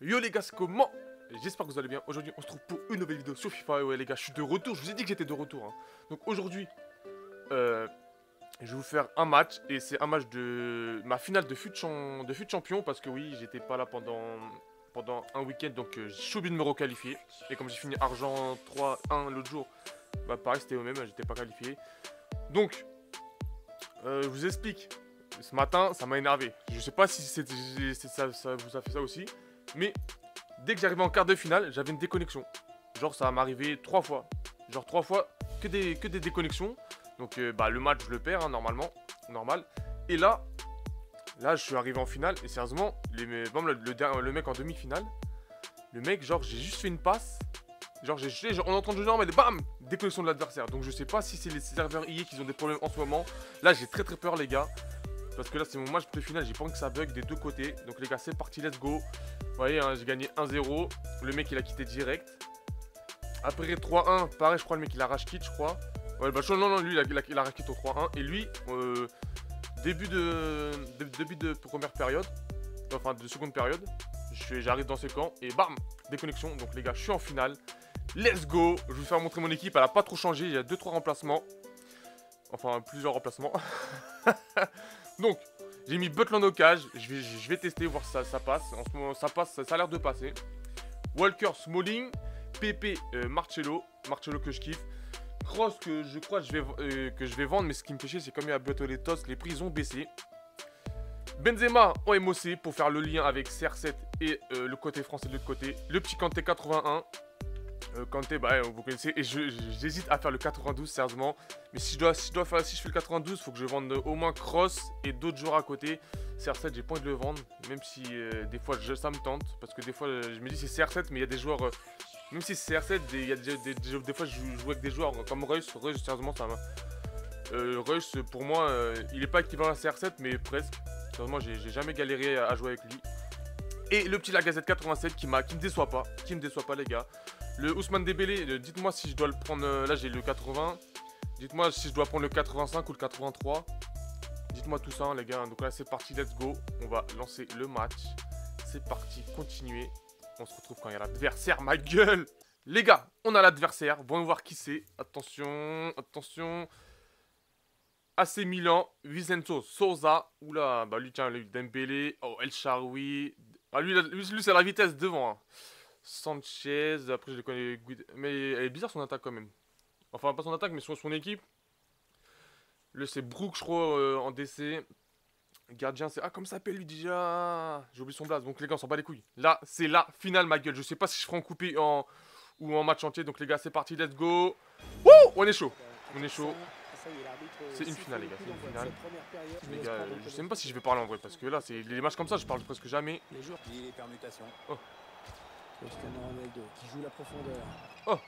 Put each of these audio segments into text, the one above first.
Yo les gars, comment? J'espère que vous allez bien. Aujourd'hui, on se trouve pour une nouvelle vidéo sur FIFA. Ouais les gars, je suis de retour. Je vous ai dit que j'étais de retour. hein. Donc aujourd'hui, euh, je vais vous faire un match. Et c'est un match de ma finale de fut, de fut champion. Parce que oui, j'étais pas là pendant, pendant un week-end. Donc euh, je suis obligé de me requalifier. Et comme j'ai fini argent 3-1 l'autre jour, bah pareil, c'était au même. J'étais pas qualifié. Donc, euh, je vous explique. Ce matin, ça m'a énervé. Je sais pas si ça vous a fait ça aussi. Mais dès que j'arrivais en quart de finale, j'avais une déconnexion. Genre, ça arrivé trois fois. Genre, trois fois, que des, que des déconnexions. Donc, euh, bah, le match, je le perds, hein, normalement. Normal. Et là, là, je suis arrivé en finale. Et sérieusement, le, mec en demi-finale, le mec, genre, j'ai juste fait une passe. Genre, j'ai on entend le genre, mais bam Déconnexion de l'adversaire. Donc, je sais pas si c'est les serveurs IA qui ont des problèmes en ce moment. Là, j'ai très très peur, les gars. Parce que là, c'est mon match de finale. J'ai pas envie que ça bug des deux côtés. Donc, les gars, c'est parti, let's go. Vous voyez, hein, j'ai gagné 1-0. Le mec, il a quitté direct. Après 3-1, pareil, je crois, le mec, il a rage quit, je crois. Ouais, bah, non, non, lui, il a, il au 3-1. Et lui, euh, début, de, de- début de première période, enfin de seconde période, j'arrive dans ce camp et bam, déconnexion. Donc, les gars, je suis en finale. Let's go Je vais vous faire montrer mon équipe. Elle a pas trop changé. Il y a 2-3 remplacements. Enfin, plusieurs remplacements. Donc, j'ai mis Butland au cage. Je vais, je vais tester, voir si ça, ça passe. En ce moment, ça passe, ça, a l'air de passer. Walker, Smalling, Pepe, euh, Marcello. Marcello que je kiffe. Cross que je crois que je vais, euh, que je vais vendre, mais ce qui me fait chier, c'est comme il y a bientôt les TOS, les prix ont baissé. Benzema en MOC pour faire le lien avec CR7 et euh, le côté français de l'autre côté. Le petit Kanté 81. Euh, Kanté, bah, vous connaissez. Et j'hésite à faire le 92, sérieusement. Mais si je dois, faire, si je fais le 92, faut que je vende au moins Cross et d'autres joueurs à côté. CR7, j'ai pas envie de le vendre, même si euh, des fois ça me tente, parce que des fois euh, je me dis c'est CR7, mais il y a des joueurs, euh, même si c'est CR7, des- y a des, fois je joue, avec des joueurs comme Reus, Reus sérieusement ça m'a. Reus pour moi, il est pas équivalent à CR7, mais presque. Sérieusement, j'ai jamais galéré à, jouer avec lui. Et le petit Lagazette 87 qui, qui me déçoit pas, qui me déçoit pas les gars. Le Ousmane Dembélé, euh, dites-moi si je dois le prendre, euh, là j'ai le 80. Dites-moi si je dois prendre le 85 ou le 83. Dites-moi tout ça, hein, les gars. Donc là, c'est parti, let's go. On va lancer le match. C'est parti, continuez. On se retrouve quand il y a l'adversaire, ma gueule Les gars, on a l'adversaire. Voyons voir qui c'est. Attention, attention. AC Milan, Vincenzo Souza. Oula, bah lui, tiens, lui, Dembélé. Oh, El Sharoui. Ah, lui, lui, lui, c'est la vitesse devant. hein. Sanchez. Après, je les connais. Mais elle est bizarre son attaque quand même. Enfin, pas son attaque, mais son, son équipe. Le c'est Brooke, je crois, euh, en DC. Gardien, c'est. Ah, comme ça s'appelle lui déjà? J'ai oublié son blaze. Donc, les gars, on s'en bat les couilles. Là, c'est la finale, ma gueule. Je sais pas si je ferai en coupé en... ou en match entier. Donc, les gars, c'est parti, let's go. Wouh On est chaud. On est chaud. C'est une finale, les gars, c'est une finale. Les gars, euh, je sais même pas si je vais parler en vrai. Parce que là, c'est les matchs comme ça, je parle presque jamais. Les joueurs qui les permutations. Cristiano Ronaldo qui joue la profondeur.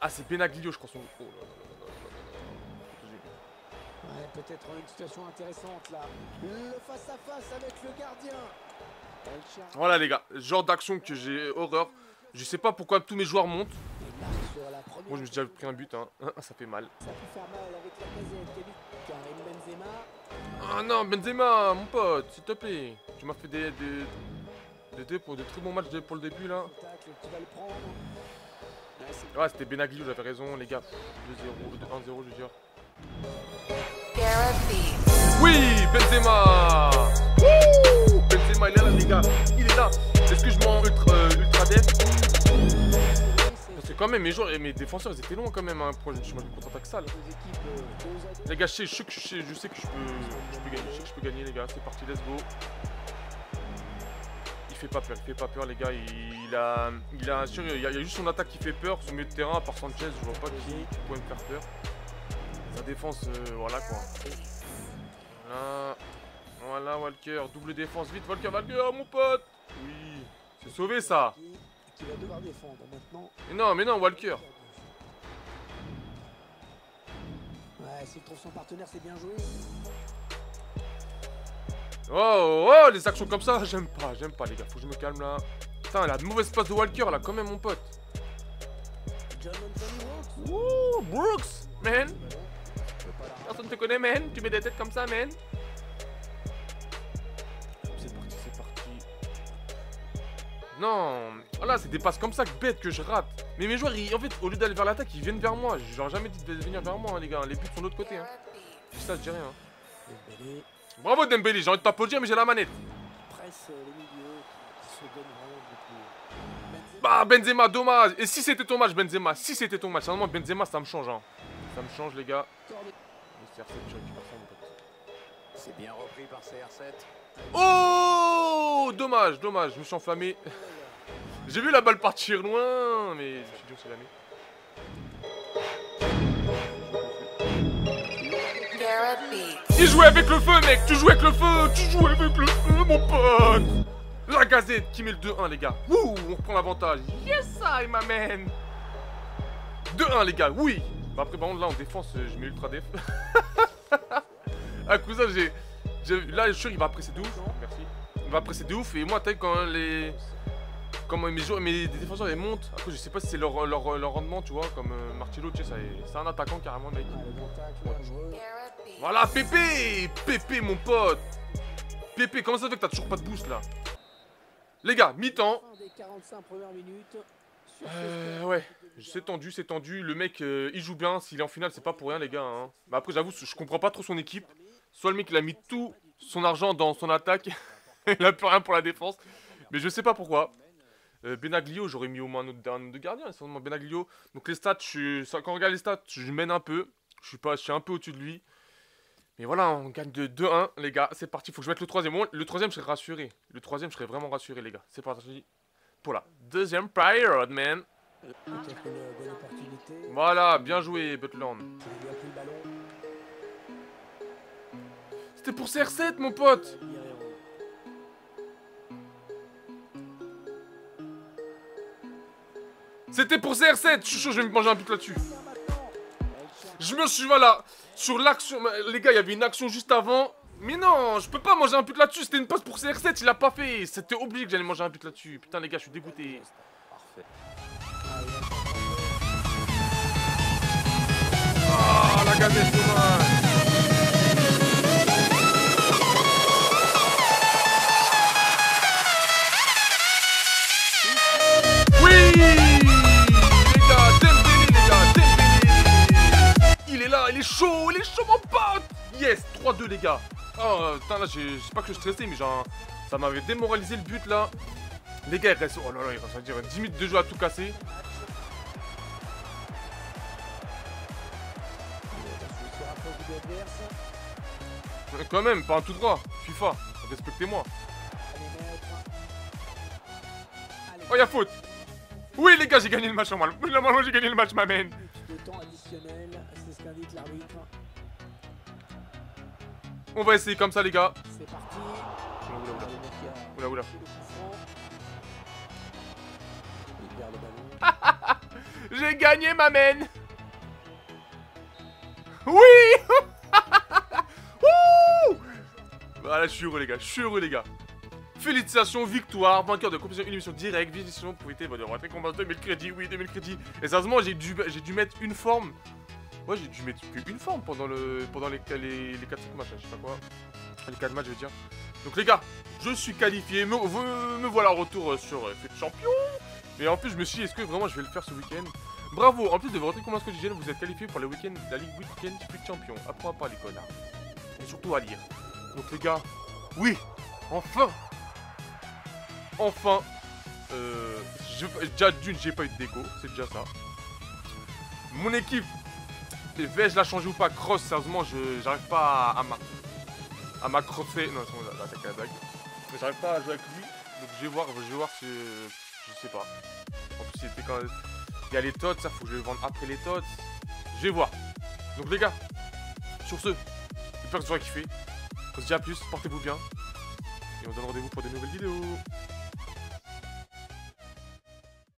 Ah, c'est Benaglio, je crois. Son... Oh là là là là. Ouais, peut-être une situation intéressante là. Le face à face avec le gardien. Voilà, les gars. Genre d'action que j'ai horreur. Je sais pas pourquoi tous mes joueurs montent. Moi, je me suis déjà pris un but, hein. Ça fait mal. Ah non, Benzema, mon pote, s'il te plaît. Tu m'as fait des, des, pour des très bons matchs de- pour le début là. Ouais, c'était Benaglio, j'avais raison, les gars. 2-0, 1-0, je veux dire. Oui, Benzema Benzema, il est là, les gars. Il est là. Est-ce que je mets en ultra, euh, ultra def? Que quand même, mes joueurs et mes défenseurs, ils étaient loin quand même. Hein, pour, je, moi, je me contre-attaque sale. deux équipes euh, deux à deux. Les gars, que je sais que je peux, je peux gagner. Je sais que je peux gagner, les gars. C'est parti, let's go. Il fait pas peur, il fait pas peur, les gars. Il, il a, il a, sûr, il y a, il y a juste son attaque qui fait peur. Son milieu de terrain, à part Sanchez, je vois pas qui, qui pourrait me faire peur. Sa défense, euh, voilà quoi. Voilà. Voilà, Walker. Double défense, vite, Walker, Walker, mon pote. Oui, c'est sauvé ça. Qui, va devoir défendre maintenant. Mais non, mais non, Walker. Ouais, s'il trouve son partenaire, c'est bien joué. Oh, oh, les actions comme ça, j'aime pas, j'aime pas, les gars. Faut que je me calme là. Putain, la mauvaise passe de Walker là, quand même, mon pote. Anthony Brooks. Man. Personne te connaît, man. Tu mets des têtes comme ça, man. C'est parti, c'est parti. Non, oh là c'est des passes comme ça que bête que je rate. Mais mes joueurs, ils- en fait, au lieu d'aller vers l'attaque, ils viennent vers moi. Ai jamais dit de venir vers moi, hein, les gars. Les buts sont de l'autre côté. Hein. Ça, je dis rien. hein. Bravo Dembélé, j'ai envie de t'applaudir, mais j'ai la manette. presse euh, les milieux qui se donnent vraiment beaucoup. Benzema, Bah Benzema, dommage. Et si c'était ton match, Benzema, si c'était ton match, vraiment Benzema, ça me change. Hein. Ça me change, les gars. corner. Mais CR7, tu récupères ça, mon pote. C'est bien repris par CR7. Oh Dommage, dommage, je me suis enflammé. J'ai vu la balle partir loin, mais je suis dit on jamais. Garrett Il jouait avec le feu, mec Tu jouais avec le feu Tu jouais avec le feu, mon pote La gazette qui met le 2-1, les gars. Wouh On reprend l'avantage. Yes, I, man 2-1, les gars, oui bah Après, par contre, là, en défense, euh, je mets ultra def. ah, cousin, j'ai... Là, je suis sûr, il va presser de ouf. Merci. Il va presser de ouf. Et moi, t'as quand les... Comment mes, joueurs, mes défenseurs, ils montent. Après, je sais pas si c'est leur, leur, leur rendement, tu vois. Comme euh, Martillo, tu sais, c'est un attaquant, carrément, mec. Voilà, Pépé Pépé, mon pote Pépé, comment ça fait que t'as toujours pas de boost, là? Les gars, mi-temps. Fin des 45 premières minutes. Sur ce Euh, ouais. C'est tendu, c'est tendu. Le mec, euh, il joue bien. S'il est en finale, c'est pas pour rien, les gars. Hein. Mais après, j'avoue, je comprends pas trop son équipe. Soit le mec, il a mis tout son argent dans son attaque. il a plus rien pour la défense. Mais je sais pas pourquoi. Euh, Benaglio, j'aurais mis au moins un autre, un autre de gardien. C'est vraiment Benaglio. Donc les stats, je suis- quand on regarde les stats, je mène un peu. Je suis pas, je suis un peu au-dessus de lui. Mais voilà, on gagne de 2-1, les gars. C'est parti. Faut que je mette le troisième. Le troisième, je serais rassuré. Le troisième, je serais vraiment rassuré, les gars. C'est parti. Pour la deuxième period, man. Voilà, bien joué, Butland. C'était pour CR7, mon pote. C'était pour CR7. Je suis chaud, je vais manger un but là-dessus. Je me suis, voilà, sur l'action. Les gars, il y avait une action juste avant. Mais non, je peux pas manger un but là-dessus. C'était une passe pour CR7, il a pas fait. C'était obligé que j'allais manger un but là-dessus. Putain, les gars, je suis dégoûté. Parfait. Ah, la dommage. les gars. Oh, euh, putain, là, j'ai pas que je stressais, mais genre, ça m'avait démoralisé le but, là. Les gars, il reste, oh là là, il reste dire 10 minutes de jeu à tout casser. Quand même, pas en tout droit. FIFA, respectez-moi. Oh, y'a faute. Oui, les gars, j'ai gagné le match en mal. j'ai gagné le match, ma main. Additionnel, c'est ce l'arbitre. On va essayer comme ça, les gars. C'est parti. Oula, oula, oula. Oula. J'ai gagné, ma man Oui Voilà, je suis heureux, les gars. Je suis heureux, les gars. Félicitations, victoire, vainqueur de compétition, une émission directe, félicitations pour éviter votre récompense 2000 crédits, oui, 2000 crédits. Et sérieusement, j'ai dû, j'ai dû mettre une forme. Ouais, j'ai dû mettre qu'une forme pendant, le, pendant les, les, les 4 matchs, je sais pas quoi. Les 4 matchs, je veux dire. Donc, les gars, je suis qualifié. Me, voilà retour euh, sur euh, Fête Champion. Mais en plus, je me suis dit, est-ce que vraiment je vais le faire ce week-end? Bravo, en plus de votre commence quotidienne, vous êtes qualifié pour le week-end, la Ligue Weekend Fête Champion. Apprends à parler, connard. Et surtout à lire. Donc, les gars, oui, enfin Enfin euh, Déjà, d'une, j'ai pas eu de déco, c'est déjà ça. Mon équipe, vais-je la changer ou pas Cross, sérieusement, je j'arrive pas à, à m'a- à m'accrocher. Non, c'est qu'à la blague. Mais j'arrive pas à jouer avec lui, donc je vais voir, je vais voir si. Je sais pas. En plus, il était quand Il y a les tots, ça faut que je les vende après les tots. Je vais voir. Donc, les gars, sur ce, j'espère que vous aurez kiffé. On se dit à plus, portez-vous bien. Et on se donne rendez-vous pour des nouvelles vidéos.